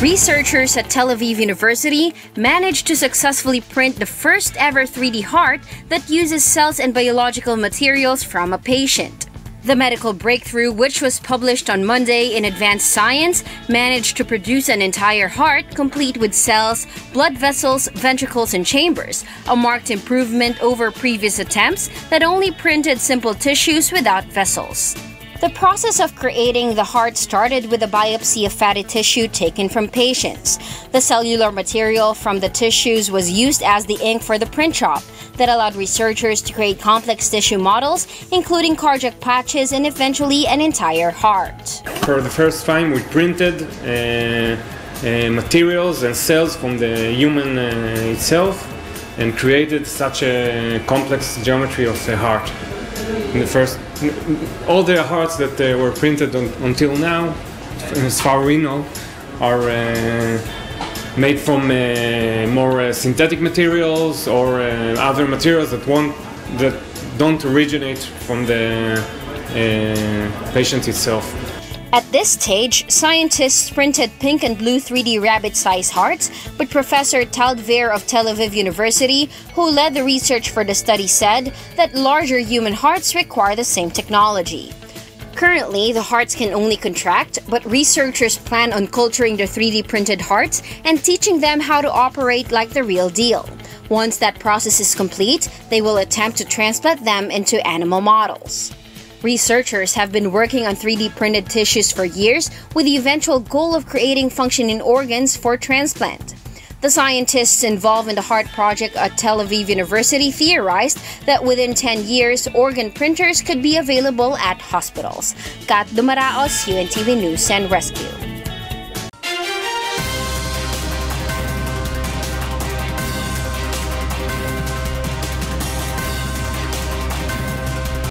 Researchers at Tel Aviv University managed to successfully print the first ever 3D heart that uses cells and biological materials from a patient. The medical breakthrough, which was published on Monday in Advanced Science, managed to produce an entire heart complete with cells, blood vessels, ventricles, and chambers, a marked improvement over previous attempts that only printed simple tissues without vessels. The process of creating the heart started with a biopsy of fatty tissue taken from patients. The cellular material from the tissues was used as the ink for the print shop that allowed researchers to create complex tissue models, including cardiac patches and eventually an entire heart. For the first time, we printed uh, uh, materials and cells from the human uh, itself and created such a complex geometry of the heart. In the first all the hearts that uh, were printed on, until now, as far we know, are uh, made from uh, more uh, synthetic materials or uh, other materials that won't, that don't originate from the uh, patient itself. At this stage, scientists printed pink and blue 3D rabbit size hearts, but Professor Tal Dvir of Tel Aviv University, who led the research for the study, said that larger human hearts require the same technology. Currently, the hearts can only contract, but researchers plan on culturing the 3D printed hearts and teaching them how to operate like the real deal. Once that process is complete, they will attempt to transplant them into animal models. Researchers have been working on 3D printed tissues for years with the eventual goal of creating functioning organs for transplant. The scientists involved in the heart project at Tel Aviv University theorized that within 10 years, organ printers could be available at hospitals. Kat Dumaraos, UNTV News and Rescue.